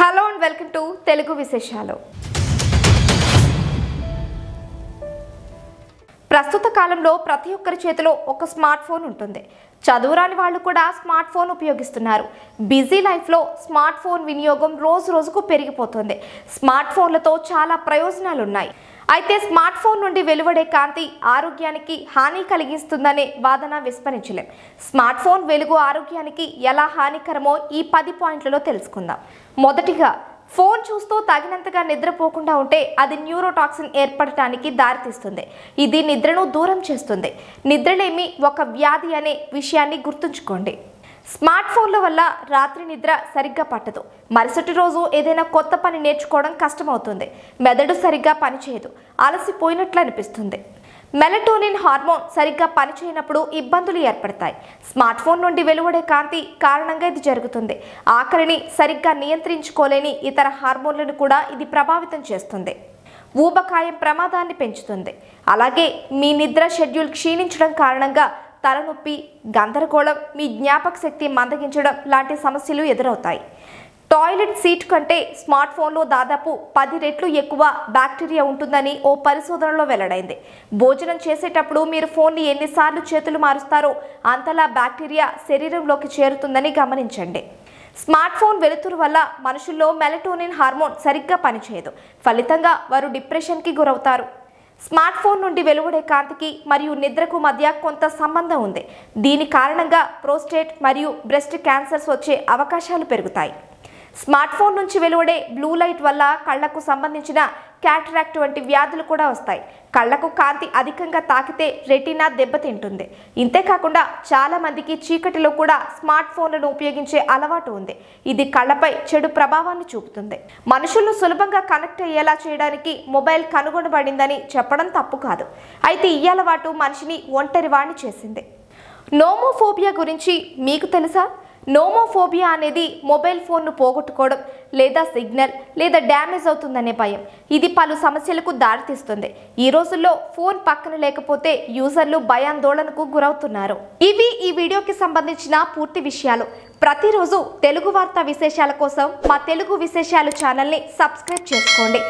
Hello and welcome to Telugu విశేషాలు. ప్రస్తుత కాలంలో ప్రతి ఒక్కరి చేతిలో ఒక స్మార్ట్ ఫోన్ ఉంటుంది. చదువురాని వాళ్ళు కూడా స్మార్ట్ ఫోన్ ఉపయోగిస్తున్నారు. బిజీ లైఫ్లో స్మార్ట్ ఫోన్ వినియోగం రోజు రోజుకు పెరిగిపోతుంది. స్మార్ట్ ఫోన్లతో చాలా ప్రయోజనాలు ఉన్నాయి అయితే స్మార్ట్ ఫోన్ నుండి వెలువడే కాంతి ఆరోగ్యానికి హాని కలిగిస్తుందనే వాదన విస్మరించలేం. స్మార్ట్ ఫోన్ వెలుగు ఆరోగ్యానికి ఎలా హానికరమో ఈ పది పాయింట్లలో తెలుసుకుందాం. మొదటిగా ఫోన్ చూస్తూ తగినంతగా నిద్రపోకుండా ఉంటే అది న్యూరోటాక్సిన్ ఏర్పడటానికి దారితీస్తుంది. ఇది నిద్రను దూరం చేస్తుంది. నిద్రలేమి ఒక వ్యాధి అనే విషయాన్ని గుర్తుంచుకోండి. స్మార్ట్ ఫోన్ల వల్ల రాత్రి నిద్ర సరిగ్గా పట్టదు. మరుసటి రోజు ఏదైనా కొత్త పని నేర్చుకోవడం కష్టమవుతుంది. మెదడు సరిగ్గా పనిచేయదు. అలసిపోయినట్లు అనిపిస్తుంది. మెలటోనిన్ హార్మోన్ సరిగ్గా పనిచేయనప్పుడు ఇబ్బందులు ఏర్పడతాయి. స్మార్ట్ ఫోన్ నుండి వెలువడే కాంతి కారణంగా ఇది జరుగుతుంది. ఆకలిని సరిగ్గా నియంత్రించుకోలేని ఇతర హార్మోన్లను కూడా ఇది ప్రభావితం చేస్తుంది. ఊబకాయం ప్రమాదాన్ని పెంచుతుంది. అలాగే మీ నిద్ర షెడ్యూల్ క్షీణించడం కారణంగా తలనొప్పి గందరగోళం మీ జ్ఞాపక శక్తి మందగించడం లాంటి సమస్యలు ఎదురవుతాయి. టాయిలెట్ సీట్ కంటే స్మార్ట్ ఫోన్లో దాదాపు పది రెట్లు ఎక్కువ బ్యాక్టీరియా ఉంటుందని ఓ పరిశోధనలో వెల్లడైంది. భోజనం చేసేటప్పుడు మీరు ఫోన్ని ఎన్నిసార్లు చేతులు మారుస్తారో అంతలా బ్యాక్టీరియా శరీరంలోకి చేరుతుందని గమనించండి. స్మార్ట్ ఫోన్ వెలుతురు వల్ల మనుషుల్లో మెలటోనిన్ హార్మోన్ సరిగ్గా పనిచేయదు. ఫలితంగా వారు డిప్రెషన్కి గురవుతారు. స్మార్ట్ ఫోన్ నుండి వెలువడే కాంతికి మరియు నిద్రకు మధ్య కొంత సంబంధం ఉంది. దీని కారణంగా ప్రోస్టేట్ మరియు బ్రెస్ట్ క్యాన్సర్స్ వచ్చే అవకాశాలు పెరుగుతాయి. స్మార్ట్ ఫోన్ నుంచి వెలువడే బ్లూ లైట్ వల్ల కళ్ళకు సంబంధించిన క్యాటరాక్ట్ వంటి వ్యాధులు కూడా వస్తాయి. కళ్ళకు కాంతి అధికంగా తాకితే రెటీనా దెబ్బతింటుంది. ఇంతేకాకుండా చాలా మందికి చీకటిలో కూడా స్మార్ట్ ఫోన్లను ఉపయోగించే అలవాటు ఉంది. ఇది కళ్ళపై చెడు ప్రభావాన్ని చూపుతుంది. మనుషులను సులభంగా కనెక్ట్ అయ్యేలా చేయడానికి మొబైల్ కనుగొనబడిందని చెప్పడం తప్పు కాదు. అయితే ఈ అలవాటు మనిషిని ఒంటరివాణ్ణి చేసింది. నోమోఫోబియా గురించి మీకు తెలుసా? నోమోఫోబియా అనేది మొబైల్ ఫోన్ను పోగొట్టుకోవడం లేదా సిగ్నల్ లేదా డ్యామేజ్ అవుతుందనే భయం. ఇది పలు సమస్యలకు దారితీస్తుంది. ఈ రోజుల్లో ఫోన్ పక్కన లేకపోతే యూజర్లు భయాందోళనకు గురవుతున్నారు. ఇవి ఈ వీడియోకి సంబంధించిన పూర్తి విషయాలు. ప్రతిరోజు తెలుగు వార్తా విశేషాల కోసం మా తెలుగు విశేషాలు ఛానల్ని సబ్స్క్రైబ్ చేసుకోండి.